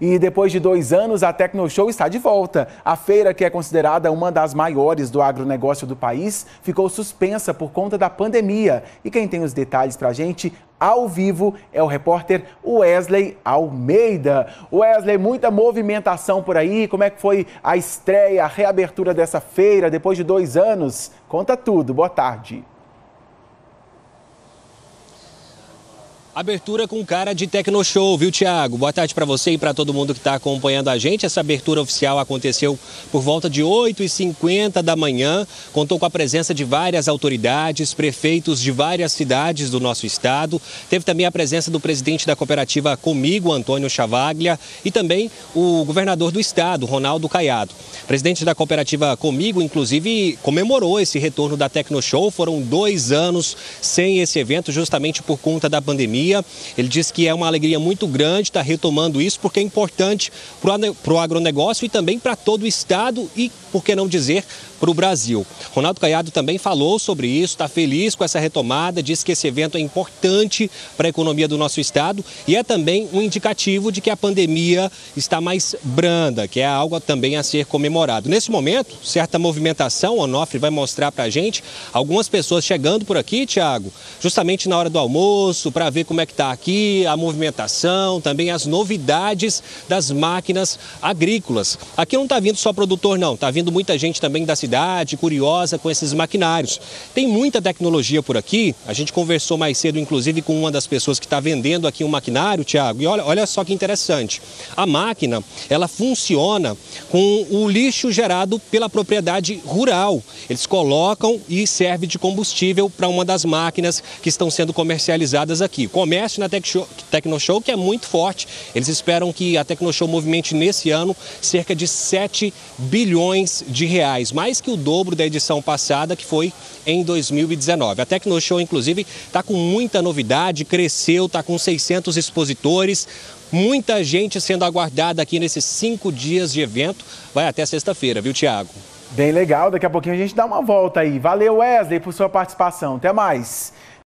E depois de dois anos, a Tecnoshow está de volta. A feira, que é considerada uma das maiores do agronegócio do país, ficou suspensa por conta da pandemia. E quem tem os detalhes para a gente ao vivo é o repórter Wesley Almeida. Wesley, muita movimentação por aí. Como é que foi a estreia, a reabertura dessa feira depois de dois anos? Conta tudo. Boa tarde. Abertura com cara de Tecnoshow, viu, Tiago? Boa tarde para você e para todo mundo que está acompanhando a gente. Essa abertura oficial aconteceu por volta de 8h50 da manhã. Contou com a presença de várias autoridades, prefeitos de várias cidades do nosso estado. Teve também a presença do presidente da cooperativa Comigo, Antônio Chavaglia, e também o governador do estado, Ronaldo Caiado. O presidente da cooperativa Comigo, inclusive, comemorou esse retorno da Tecnoshow. Foram dois anos sem esse evento, justamente por conta da pandemia pandemia. Ele diz que é uma alegria muito grande estar retomando isso, porque é importante para o agronegócio e também para todo o Estado e, por que não dizer, para o Brasil. Ronaldo Caiado também falou sobre isso, está feliz com essa retomada, disse que esse evento é importante para a economia do nosso estado e é também um indicativo de que a pandemia está mais branda, que é algo também a ser comemorado. Nesse momento, certa movimentação, o Onofre vai mostrar para a gente algumas pessoas chegando por aqui, Tiago, justamente na hora do almoço, para ver como é que está aqui a movimentação, também as novidades das máquinas agrícolas. Aqui não está vindo só produtor, não, está vindo muita gente também da cidade curiosa com esses maquinários. Tem muita tecnologia por aqui. A gente conversou mais cedo, inclusive, com uma das pessoas que está vendendo aqui um maquinário, Tiago. E olha, olha só que interessante. A máquina, ela funciona com o lixo gerado pela propriedade rural. Eles colocam e serve de combustível para uma das máquinas que estão sendo comercializadas aqui. Comércio na Tecnoshow, que é muito forte. Eles esperam que a Tecnoshow movimente nesse ano cerca de 7 bilhões de reais, mais que o dobro da edição passada, que foi em 2019. A Tecnoshow, inclusive, está com muita novidade, cresceu, está com 600 expositores, muita gente sendo aguardada aqui nesses cinco dias de evento. Vai até sexta-feira, viu, Tiago? Bem legal, daqui a pouquinho a gente dá uma volta aí. Valeu, Wesley, por sua participação. Até mais.